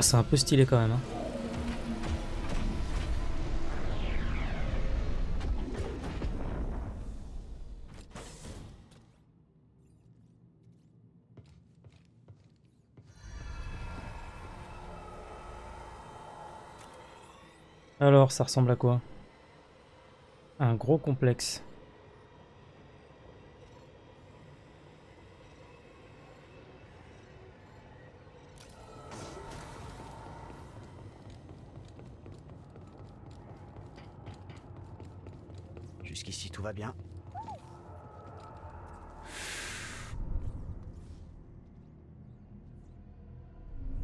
Oh, c'est un peu stylé quand même. Hein. Alors, ça ressemble à quoi? Un gros complexe. Jusqu'ici, tout va bien.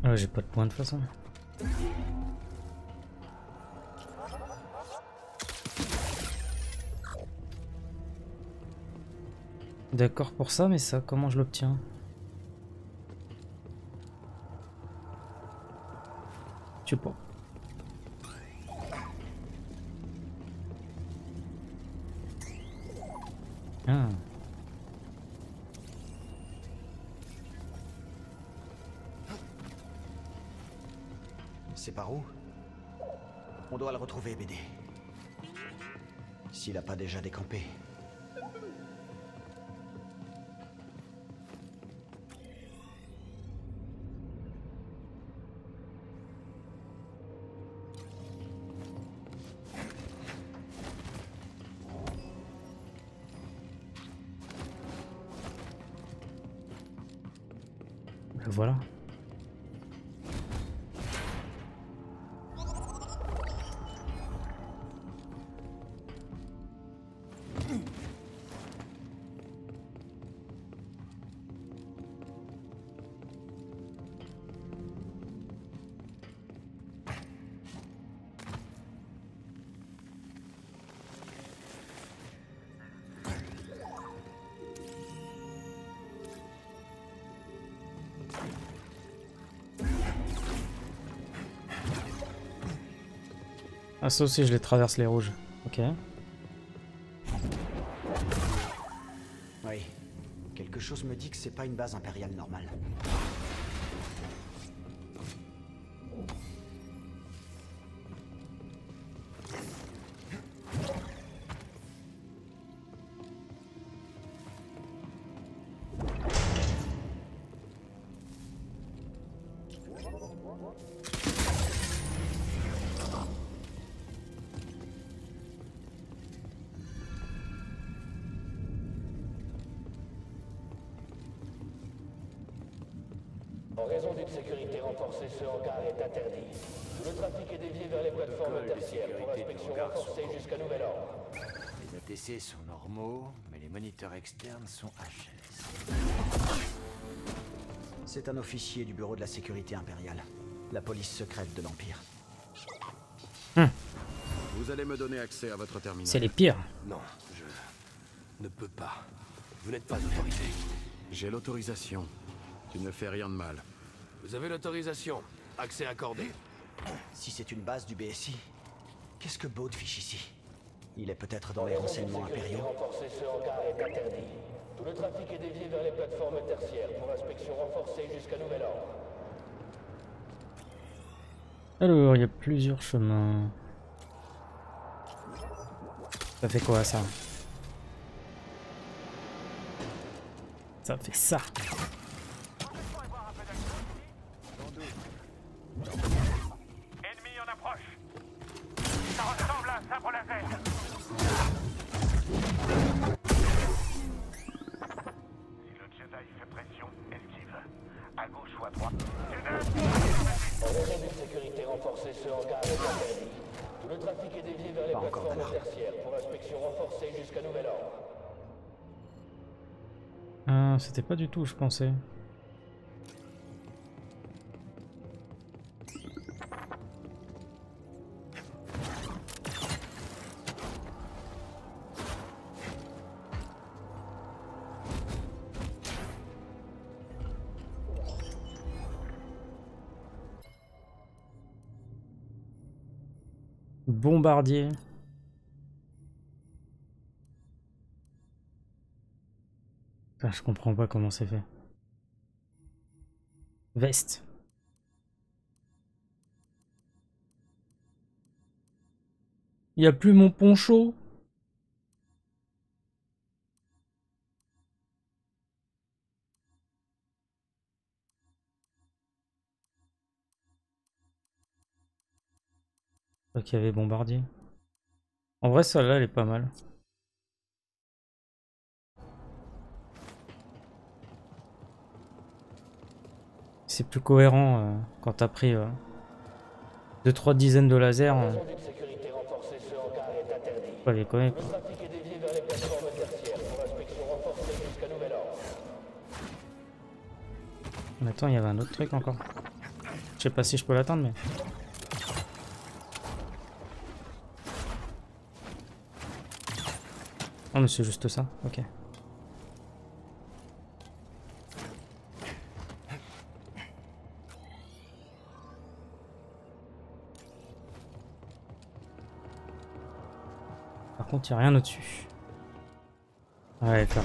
Ah, pas de point de façon. D'accord pour ça, mais ça, comment je l'obtiens? Je sais pas. S'il a pas déjà décampé. Ah ça aussi je les traverse les rouges. Ok. Oui. Quelque chose me dit que c'est pas une base impériale normale. En raison d'une sécurité renforcée, ce hangar est interdit. Tout le trafic est dévié vers les plateformes tertiaires pour inspection renforcée jusqu'à nouvel ordre. Les ATC sont normaux, mais les moniteurs externes sont HS. C'est un officier du bureau de la sécurité impériale. La police secrète de l'Empire. Vous allez me donner accès à votre terminal. C'est les pires. Non, je ne peux pas. Vous n'êtes pas autorisé. J'ai l'autorisation. Tu ne fais rien de mal. Vous avez l'autorisation. Accès accordé. Si c'est une base du BSI, qu'est-ce que Baud fiche ici? Il est peut-être dans les renseignements sécurité impériaux renforcée, ce hangar est interdit. Tout le trafic est dévié vers les plateformes tertiaires pour inspection renforcée jusqu'à nouvel ordre. Alors, il y a plusieurs chemins. Ça fait quoi ça? Ça fait ça. Renforcée, ce hangar est interdit. Tout le trafic est dévié vers les Pas plateformes tertiaires pour inspection renforcée jusqu'à nouvel ordre. Ah, c'était pas du tout où je pensais. Ah, je comprends pas comment c'est fait. Veste. Il n'y a plus mon poncho? Ok, il y avait bombardier. En vrai, celle-là, elle est pas mal. C'est plus cohérent euh, quand t'as pris 2-3 dizaines de lasers. Euh, pas les. Mais attends, il y avait un autre truc encore. Je sais pas si je peux l'atteindre, mais. Oh, mais c'est juste ça, ok. Par contre, il n'y a rien au-dessus. Ouais, d'accord.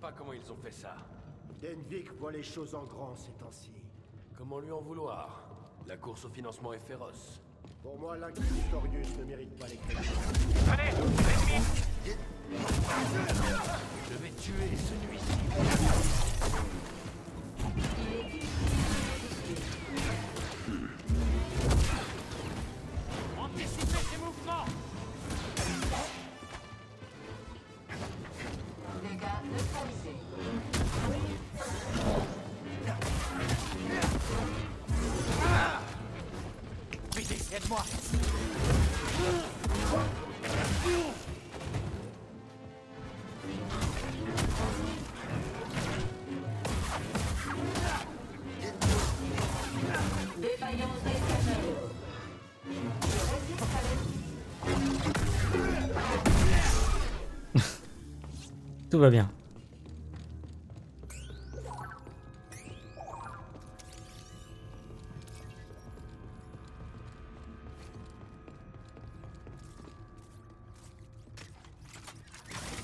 pas comment ils ont fait ça. Denvik voit les choses en grand ces temps-ci. Comment lui en vouloir? La course au financement est féroce. Pour moi, l'Inquisitorius ne mérite pas les crédits. Ennemi Je vais tuer ce nuisible. Tout va bien.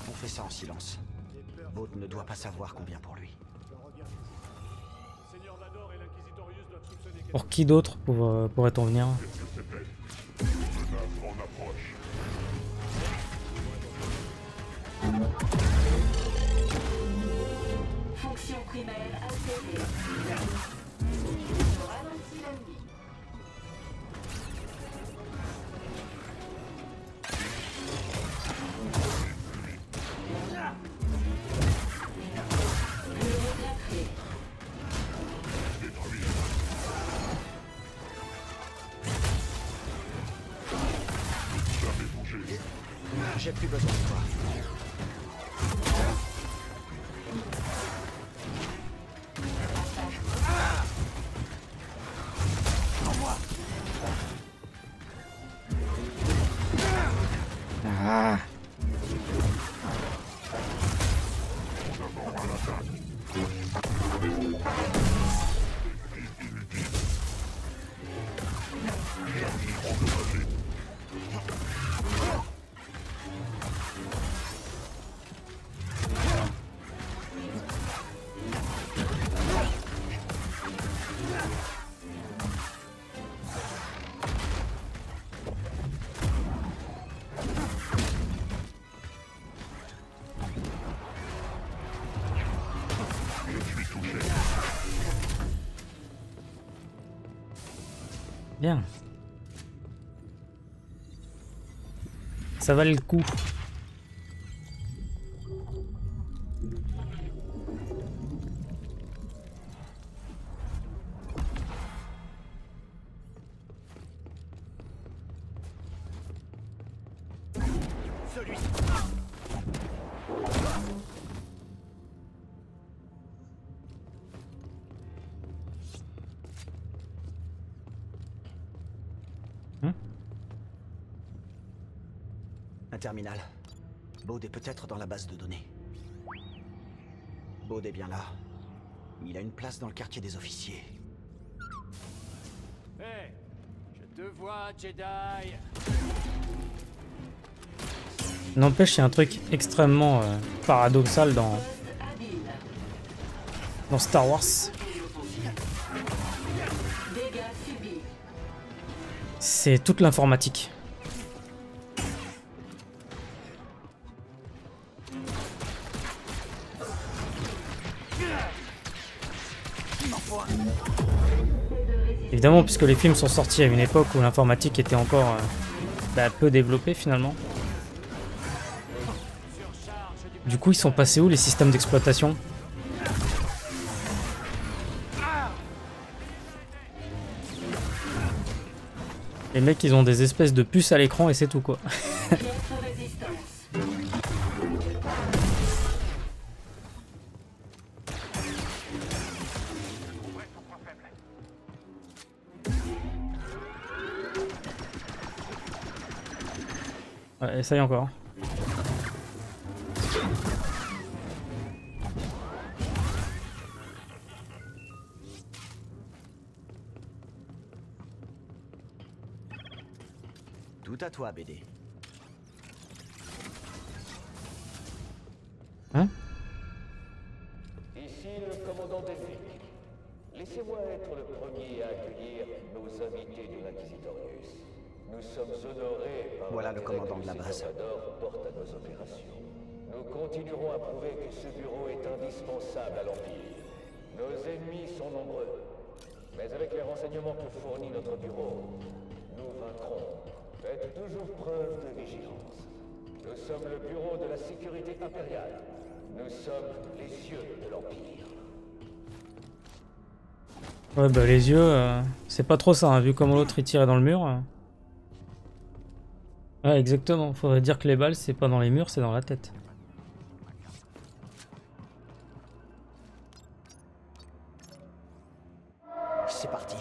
On fait ça en silence. Baud ne doit pas savoir combien pour lui. Pour qui d'autre pour- euh, pourrait-on venir? I don't see them. Ça valait le coup. Peut-être dans la base de données. Baud est bien là. Il a une place dans le quartier des officiers. Hé Je te vois, Jedi N'empêche, il y a un truc extrêmement euh, paradoxal dans, Star Wars. Dégâts subis. C'est toute l'informatique. Évidemment, puisque les films sont sortis à une époque où l'informatique était encore euh, bah, peu développée finalement. Du coup, ils sont passés où les systèmes d'exploitation? Les mecs, ils ont des espèces de puces à l'écran et c'est tout quoi. essaye encore. Tout à toi, BD. Le commandant de la base. Porte à nos opérations. Nous continuerons à prouver que ce bureau est indispensable à l'Empire. Nos ennemis sont nombreux. Mais avec les renseignements que fournit notre bureau, nous vaincrons. Faites toujours preuve de vigilance. Nous sommes le bureau de la sécurité impériale. Nous sommes les cieux de l'Empire. Ouais, bah les yeux, euh, c'est pas trop ça, hein, vu comment l'autre il tirait dans le mur. Ouais, exactement. Faudrait dire que les balles, c'est pas dans les murs, c'est dans la tête. C'est parti.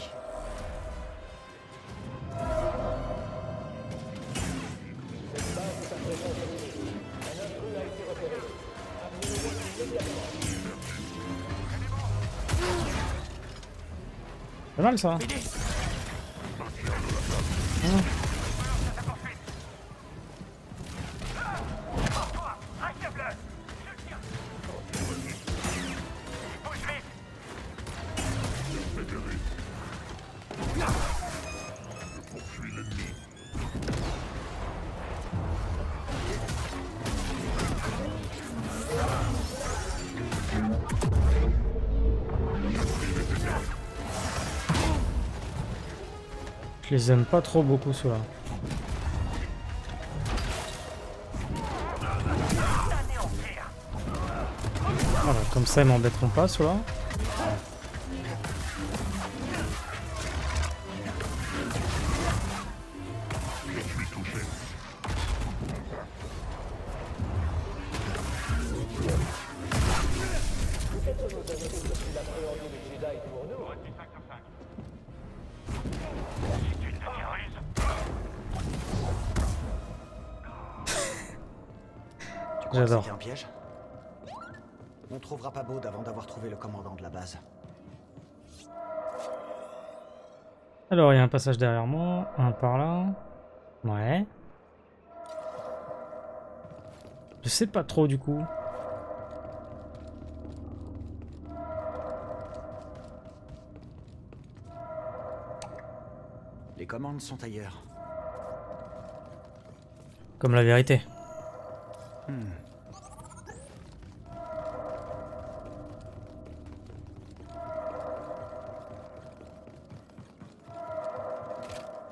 Pas mal ça. Les aime pas trop beaucoup ceux-là. Voilà, comme ça ils m'embêteront pas ceux-là. J'adore. un piège On trouvera pas Baud avant d'avoir trouvé le commandant de la base. Alors il y a un passage derrière moi, un par là. Ouais. Je sais pas trop du coup. Les commandes sont ailleurs. Comme la vérité.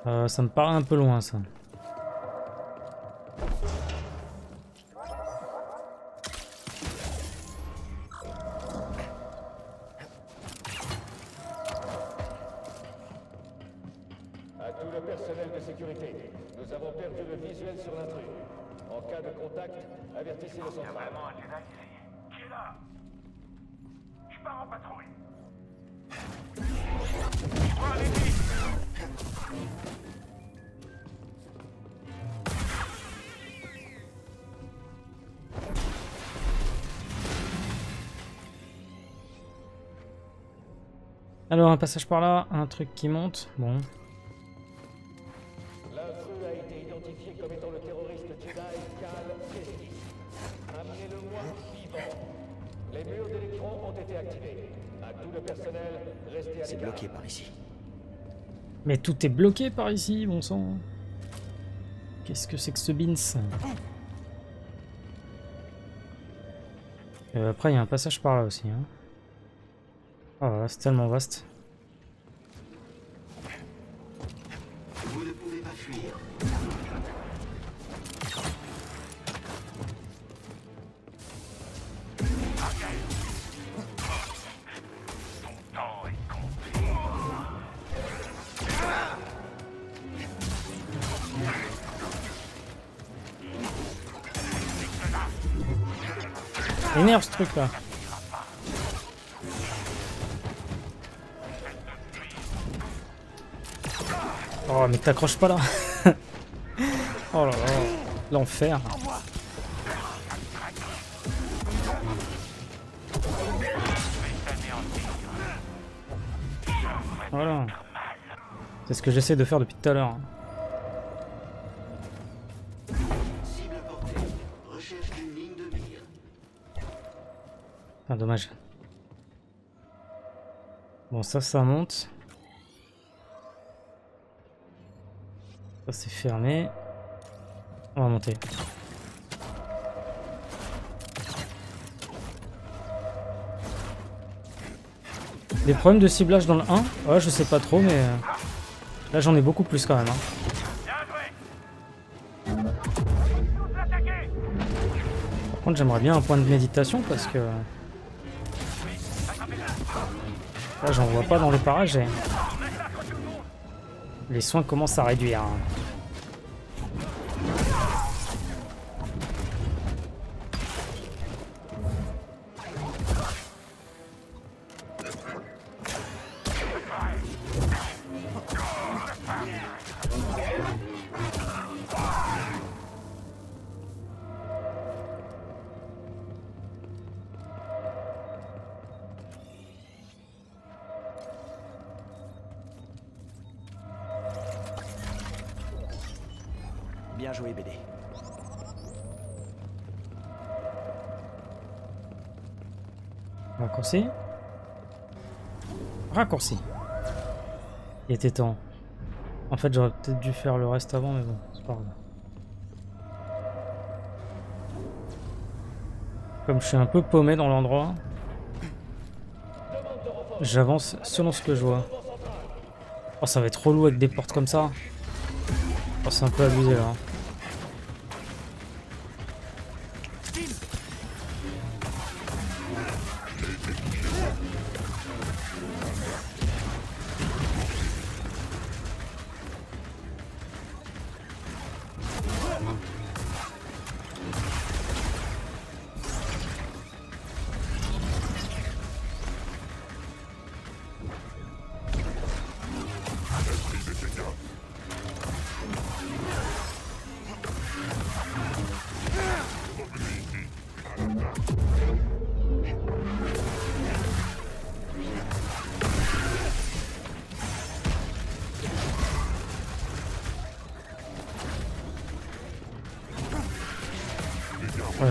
Euh, ça me paraît un peu loin ça. Alors un passage par là, un truc qui monte. Bon. L'intrus a été identifié comme étant le terroriste Jedi Cal Kestis. Amenez-le-moi vivant. Les murs d'électrons ont été activés. À tout le personnel, restez à C'est bloqué par ici. Mais tout est bloqué par ici, bon sang. Qu'est-ce que c'est que ce bins? Euh, Après, il y a un passage par là aussi. Hein. Oh c'est tellement vaste. Vous ne pouvez pas fuir. Temps est compté. Énerve ce truc là. T'accroches pas là. oh là là. L'enfer. Voilà. C'est ce que j'essaie de faire depuis tout à l'heure. Ah, dommage. Bon, ça, ça monte. C'est fermé. On va monter. Des problèmes de ciblage dans le 1 Ouais, je sais pas trop, mais... euh, Là, j'en ai beaucoup plus quand même. hein. Par contre, j'aimerais bien un point de méditation parce que... Là, j'en vois pas dans les parages et... Les soins commencent à réduire. hein. Il était temps. En fait, j'aurais peut-être dû faire le reste avant, mais bon, c'est pas grave. Comme je suis un peu paumé dans l'endroit, j'avance selon ce que je vois. Oh, ça va être relou avec des portes comme ça. Oh, c'est un peu abusé là.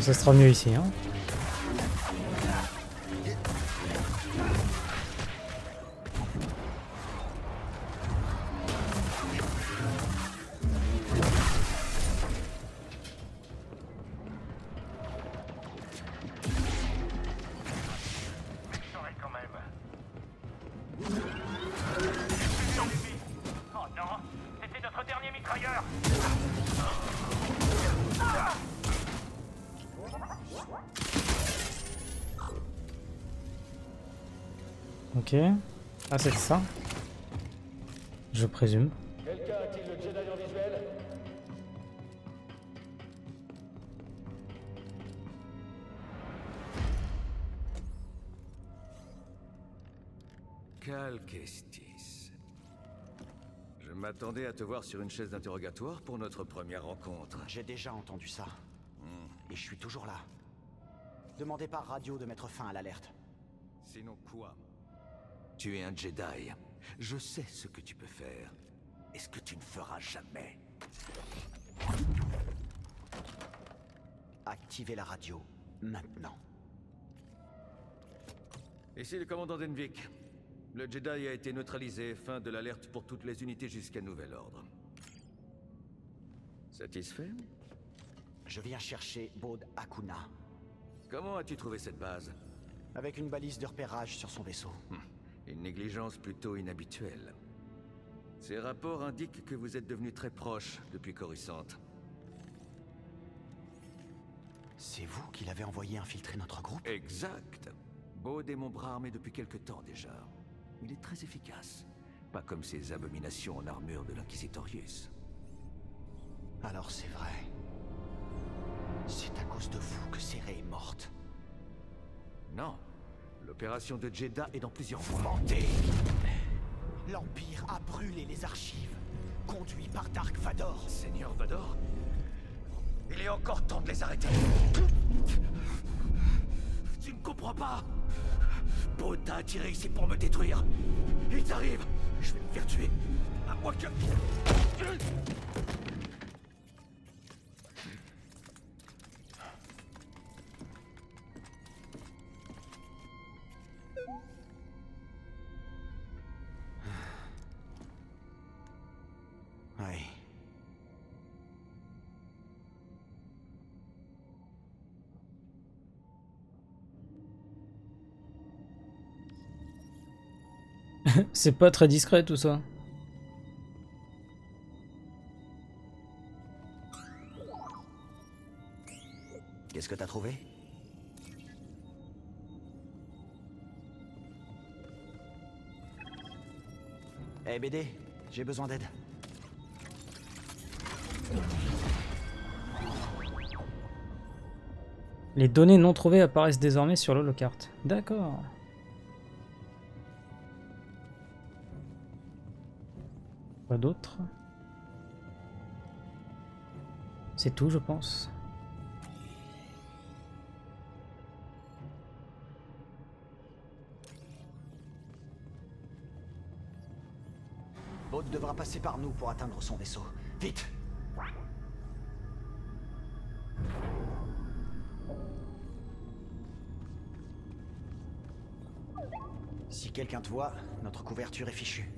ça sera mieux ici. Hein. Oh non C'était notre dernier mitrailleur ah Ok. Ah, c'est ça Je présume. Quelqu'un a-t-il le Jedi en visuel? Je m'attendais à te voir sur une chaise d'interrogatoire pour notre première rencontre. J'ai déjà entendu ça. Et je suis toujours là. Demandez par radio de mettre fin à l'alerte. Sinon quoi Tu es un Jedi. Je sais ce que tu peux faire et ce que tu ne feras jamais. Activez la radio. Maintenant. Ici le commandant Denvik. Le Jedi a été neutralisé, fin de l'alerte pour toutes les unités jusqu'à nouvel ordre. Satisfait? Je viens chercher Baud Akuna. Comment as-tu trouvé cette base Avec une balise de repérage sur son vaisseau. Une négligence plutôt inhabituelle. Ces rapports indiquent que vous êtes devenus très proches depuis Coruscant. C'est vous qui l'avez envoyé infiltrer notre groupe? Exact. Baud est mon bras armé depuis quelque temps déjà. Il est très efficace. Pas comme ces abominations en armure de l'Inquisitorius. Alors c'est vrai. C'est à cause de vous que Céré est morte. Non. L'opération de Jeddah est dans plusieurs Vous mentez L'Empire a brûlé les archives, conduit par Dark Vador. Seigneur Vador Il est encore temps de les arrêter. Tu ne comprends pas Baud t'a attiré ici pour me détruire. Il t'arrive Je vais me faire tuer. À moins que... C'est pas très discret tout ça. Qu'est-ce que t'as trouvé? Eh BD, j'ai besoin d'aide. Les données non trouvées apparaissent désormais sur l'holocarte. D'accord. Quoi d'autre? C'est tout, je pense. Baud devra passer par nous pour atteindre son vaisseau. Vite Si quelqu'un te voit, notre couverture est fichue.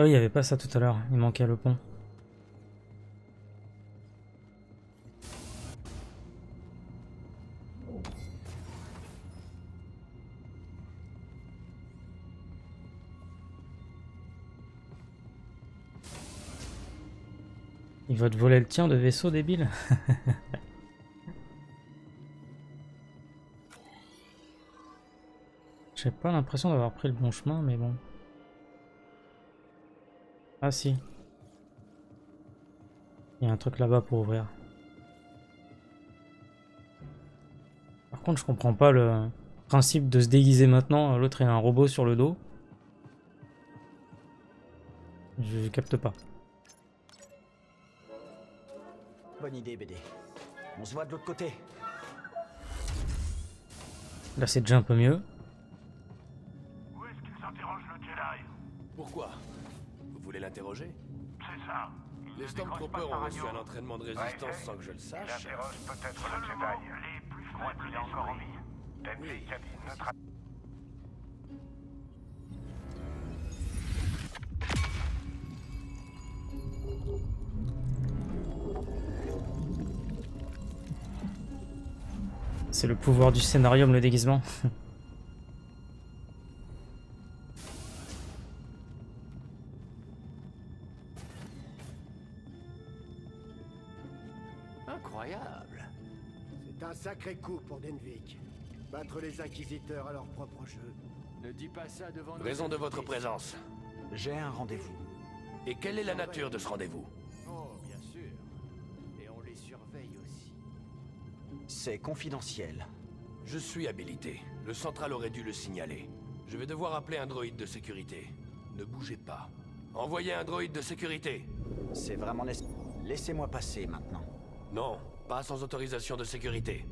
Ah oui, il y avait pas ça tout à l'heure. Il manquait le pont. Il va te voler le tien de vaisseau débile. J'ai pas l'impression d'avoir pris le bon chemin, mais bon. Ah si. Il y a un truc là-bas pour ouvrir. Par contre, je comprends pas le principe de se déguiser maintenant. L'autre, il a un robot sur le dos. Je, je capte pas. Bonne idée, BD. On se voit de l'autre côté. Là, c'est déjà un peu mieux. Où est-ce qu'ils interrogent le Jedi? Pourquoi? Voulez l'interroger C'est ça. Les Stormtroopers ont reçu un entraînement de résistance sans que je le sache. interroge peut-être le Jedi. Les plus froids qu'il est encore en vie. Denvik a dit neutra- C'est le pouvoir du scénarium, le déguisement. À leur propre jeu. Ne dis pas ça devant nos Raison de votre présence. J'ai un rendez-vous. Et quelle est la nature de ce rendez-vous? Oh, bien sûr. Et on les surveille aussi. C'est confidentiel. Je suis habilité. Le central aurait dû le signaler. Je vais devoir appeler un droïde de sécurité. Ne bougez pas. Envoyez un droïde de sécurité. C'est vraiment nécessaire. Laissez-moi passer maintenant. Non, pas sans autorisation de sécurité.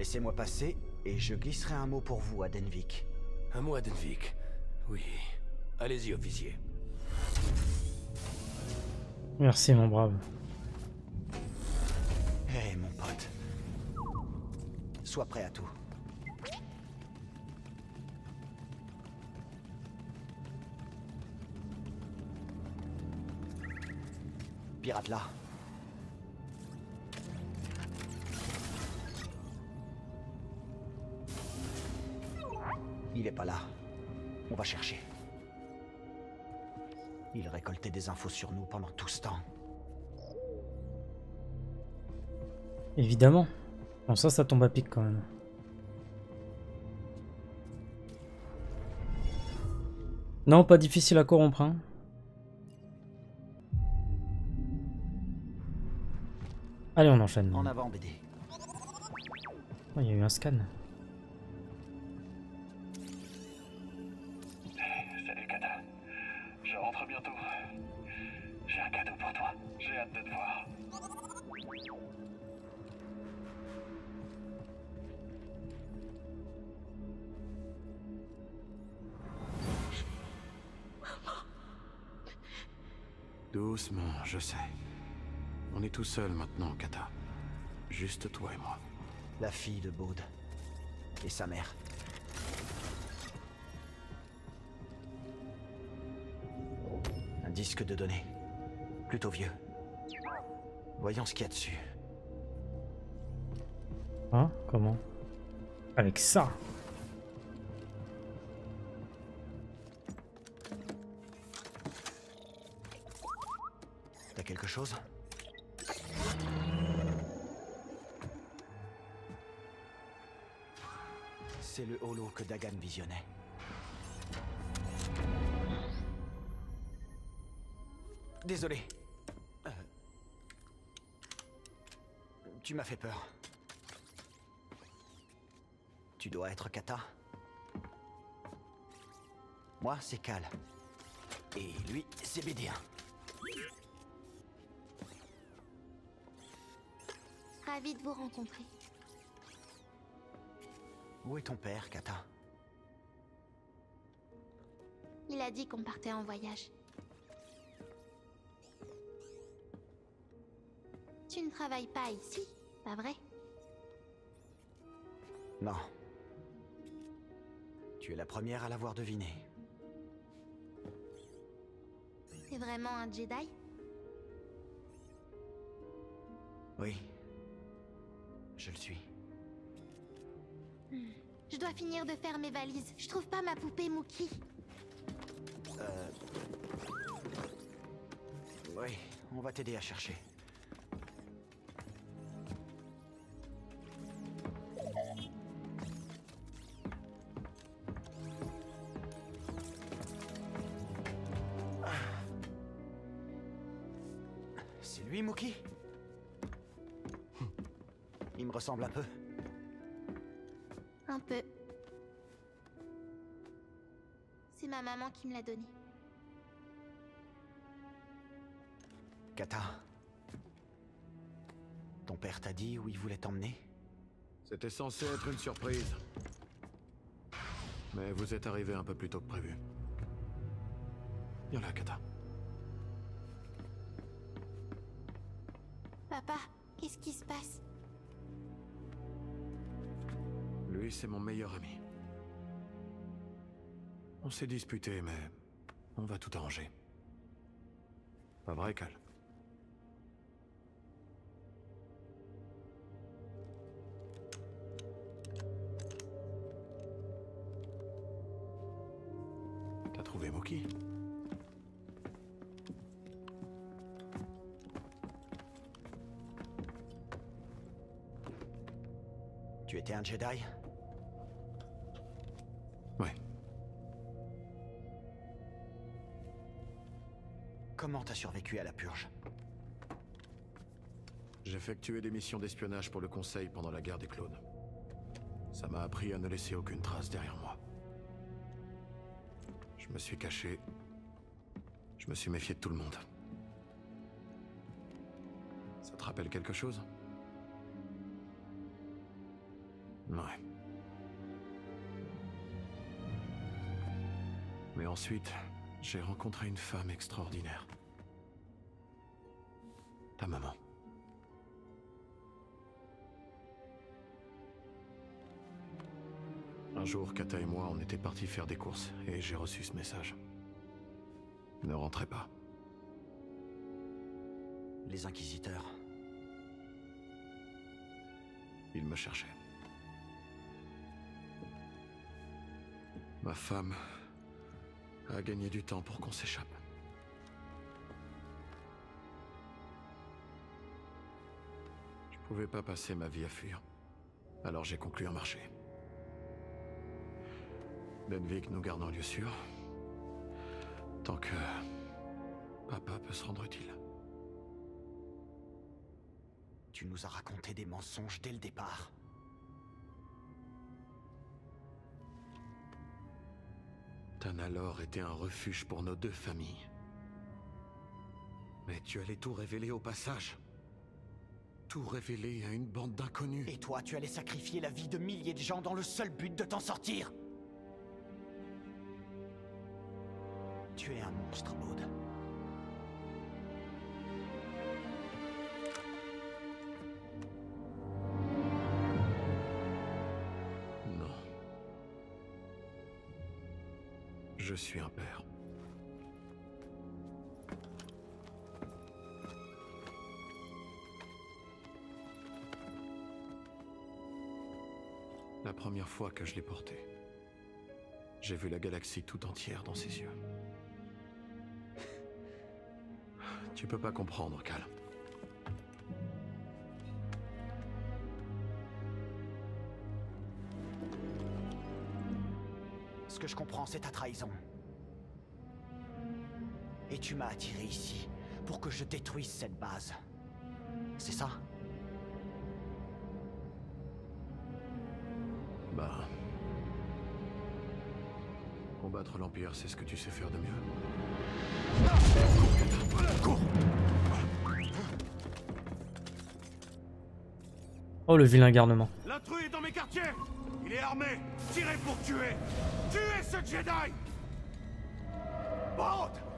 Laissez-moi passer et je glisserai un mot pour vous à Denvik. Un mot à Denvik. Oui. Allez-y, officier. Merci, mon brave. Hé, mon pote. Sois prêt à tout. Pirate là. Il est pas là. On va chercher. Il récoltait des infos sur nous pendant tout ce temps. Évidemment. Bon, ça, ça tombe à pic quand même. Non, pas difficile à corrompre. Hein. Allez, on enchaîne. En avant, BD. Oh, Il y a eu un scan. Doucement, je sais. On est tout seul maintenant, Kata. Juste toi et moi. La fille de Baude. Et sa mère. Un disque de données. Plutôt vieux. Voyons ce qu'il y a dessus. Hein? Comment? Avec ça? C'est le holo que Dagan visionnait. Désolé. Euh. Tu m'as fait peur. Tu dois être Kata Moi, c'est Cal. Et lui, c'est BD1. ravie de vous rencontrer. Où est ton père, Kata? Il a dit qu'on partait en voyage. Tu ne travailles pas ici, pas vrai? Non. Tu es la première à l'avoir deviné. T'es vraiment un Jedi? Oui. Je le suis. Hmm. Je dois finir de faire mes valises. Je trouve pas ma poupée Mookie. Euh... Oui, on va t'aider à chercher. Ressemble un peu. Un peu. C'est ma maman qui me l'a donné. Kata. Ton père t'a dit où il voulait t'emmener? C'était censé être une surprise. Mais vous êtes arrivé un peu plus tôt que prévu. Viens là, Kata. c'est mon meilleur ami. On s'est disputé, mais on va tout arranger. Pas vrai, Cal? T'as trouvé Moki Tu étais un Jedi? Survécu à la purge J'effectuais des missions d'espionnage pour le Conseil pendant la guerre des clones. Ça m'a appris à ne laisser aucune trace derrière moi. Je me suis caché. Je me suis méfié de tout le monde. Ça te rappelle quelque chose? Ouais. Mais ensuite, j'ai rencontré une femme extraordinaire. Ta maman. Un jour, Kata et moi, on était partis faire des courses et j'ai reçu ce message. Ne rentrez pas. Les Inquisiteurs. Ils me cherchaient. Ma femme a gagné du temps pour qu'on s'échappe. Pouvais pas passer ma vie à fuir. Alors j'ai conclu un marché. Denvik nous garde en lieu sûr. Tant que papa peut se rendre utile. Tu nous as raconté des mensonges dès le départ. Tanalor était un refuge pour nos deux familles. Mais tu allais tout révéler au passage. Tout révéler à une bande d'inconnus. Et toi, tu allais sacrifier la vie de milliers de gens dans le seul but de t'en sortir Tu es un monstre, Maud. Non. Je suis un père. Première fois que je l'ai porté, j'ai vu la galaxie tout entière dans ses yeux. Tu peux pas comprendre, Cal. Ce que je comprends, c'est ta trahison. Et tu m'as attiré ici pour que je détruise cette base. C'est ça? Bah... Combattre l'Empire, c'est ce que tu sais faire de mieux. Oh, le vilain garnement. L'intrus est dans mes quartiers. Il est armé. Tirez pour tuer. Tuez ce Jedi. Bande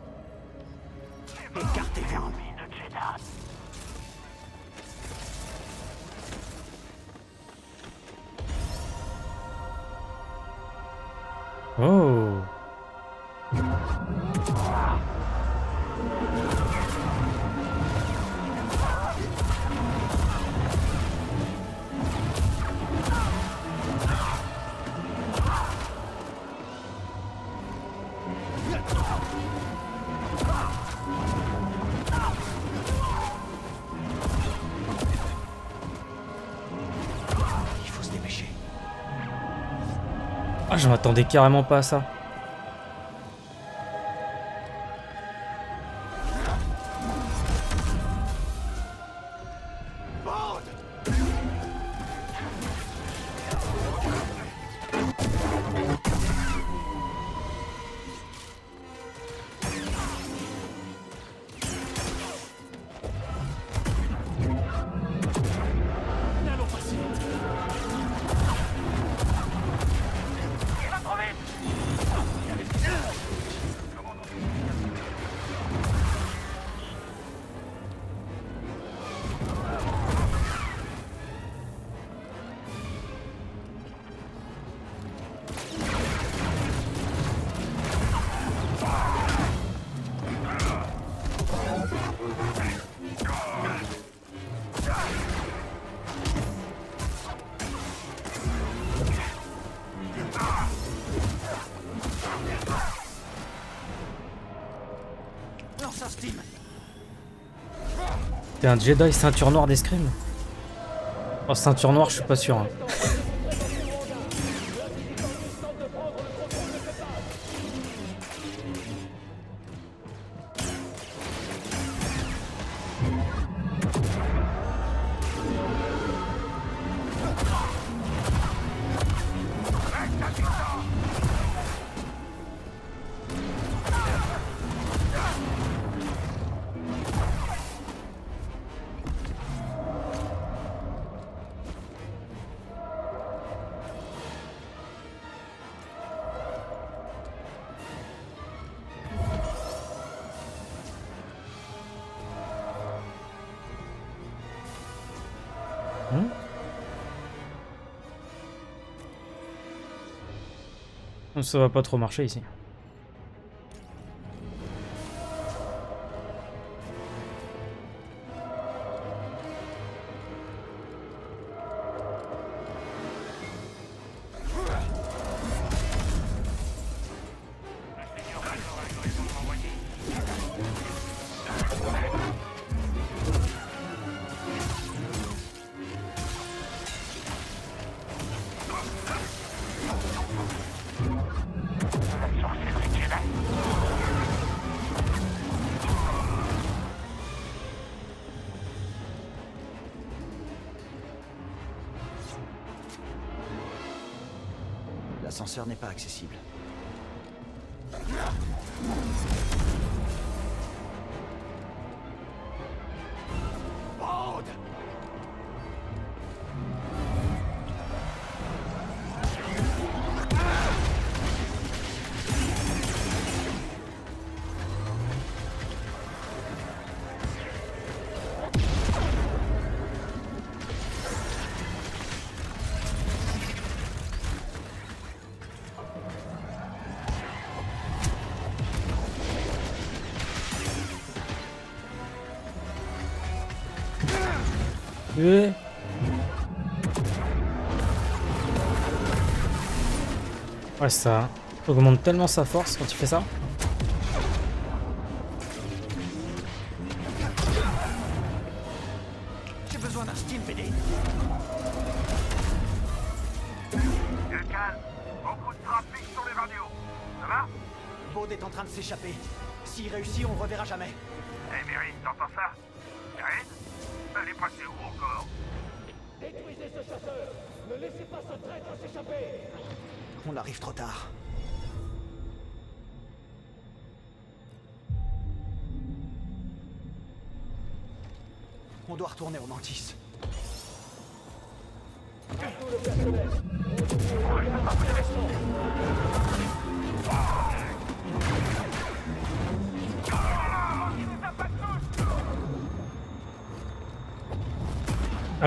je m'attendais carrément pas à ça. T'es un Jedi ceinture noire d'escrime? Oh, ceinture noire, je suis pas sûr. hein. Ça va pas trop marcher ici. Accessible. Ouais, ça augmente tellement sa force quand il fait ça.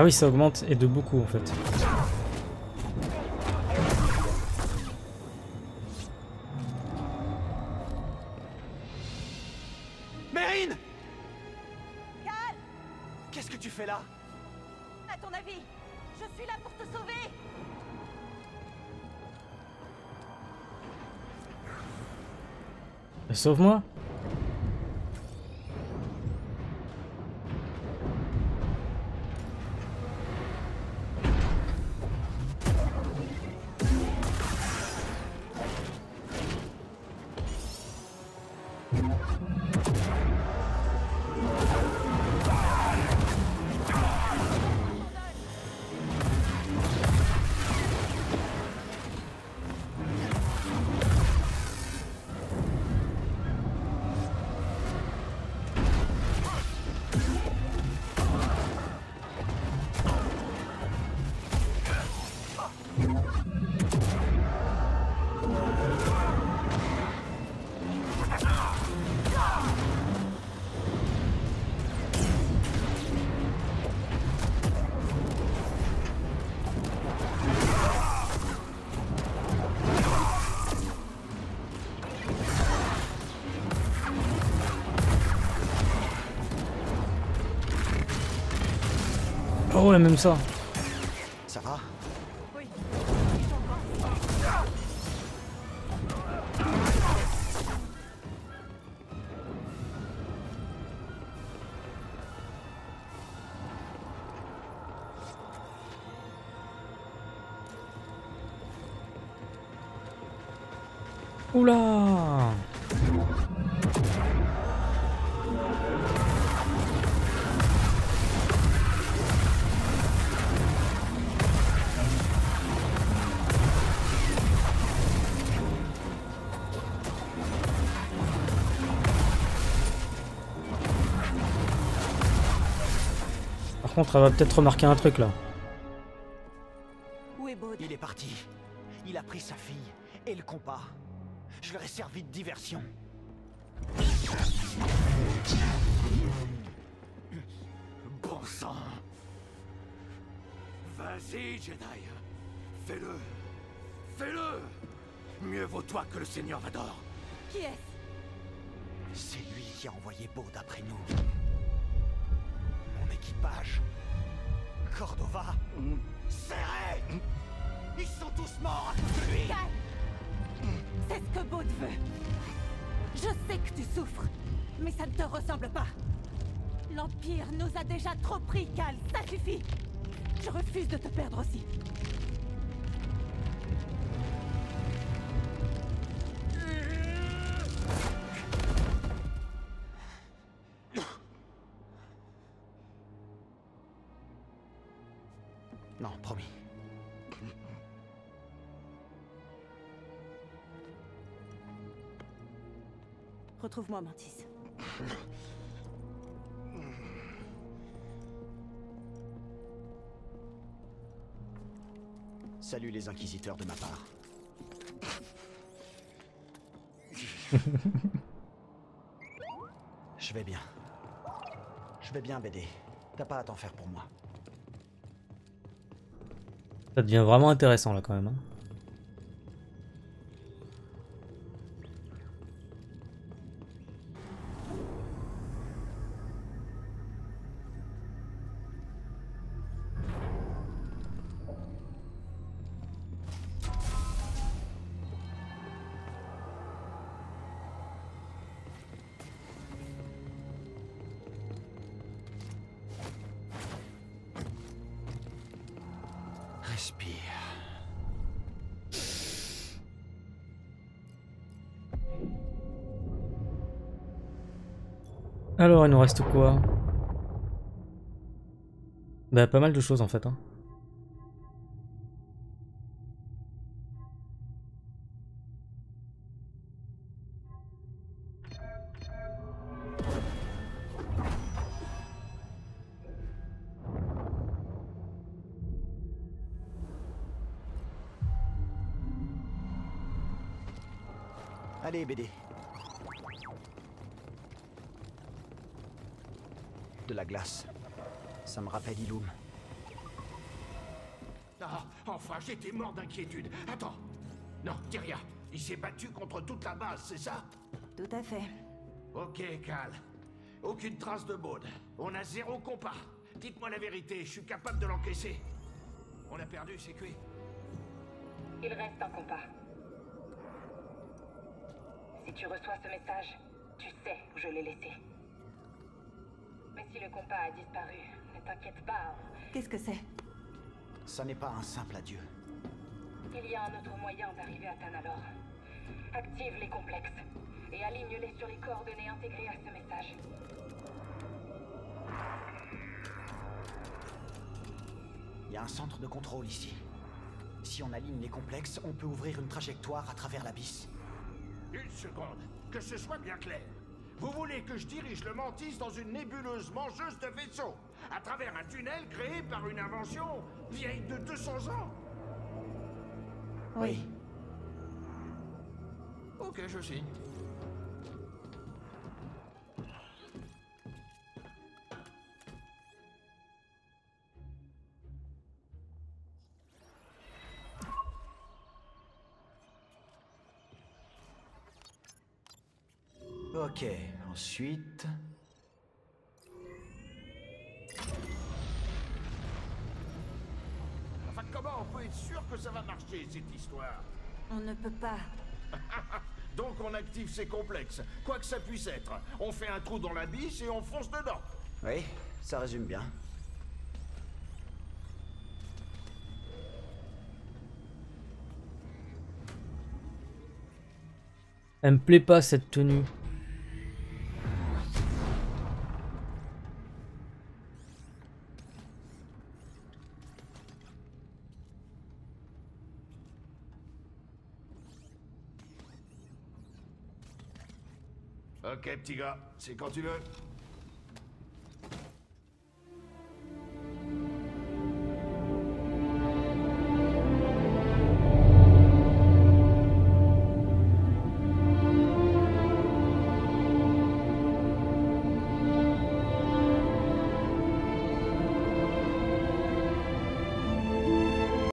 Oui, ça augmente et de beaucoup en fait. Mérine Cal Qu'est-ce que tu fais là? À ton avis, je suis là pour te sauver. Sauve-moi même ça. Ça va Oui. Oula contre, elle va peut-être remarquer un truc là. Non, promis. Retrouve-moi, Mantis. Salut les inquisiteurs de ma part. Je vais bien. Je vais bien, BD. T'as pas à t'en faire pour moi. Ça devient vraiment intéressant là quand même. hein. Alors, il nous reste quoi? Bah, pas mal de choses en fait. Hein. Allez, BD. Glace. Ça me rappelle Ilum. Ah, enfin, j'étais mort d'inquiétude. Attends. Non, dis rien. Il s'est battu contre toute la base, c'est ça? Tout à fait. Ok, Cal. Aucune trace de Baud. On a zéro compas. Dites-moi la vérité, je suis capable de l'encaisser. On a perdu, c'est cuit. Il reste un compas. Si tu reçois ce message, tu sais où je l'ai laissé. Si le compas a disparu, ne t'inquiète pas. Qu'est-ce que c'est? Ça n'est pas un simple adieu. Il y a un autre moyen d'arriver à Tanalor. Active les complexes et aligne-les sur les coordonnées intégrées à ce message. Il y a un centre de contrôle ici. Si on aligne les complexes, on peut ouvrir une trajectoire à travers l'abysse. Une seconde, que ce soit bien clair. Vous voulez que je dirige le Mantis dans une nébuleuse mangeuse de vaisseaux, à travers un tunnel créé par une invention vieille de 200 ans Oui. Ok, je signe. Ok, ensuite... Enfin, comment on peut être sûr que ça va marcher, cette histoire? On ne peut pas. Donc on active ces complexes, quoi que ça puisse être. On fait un trou dans l'abysse et on fonce dedans. Oui, ça résume bien. Elle me plaît pas cette tenue. Petit c'est quand tu veux.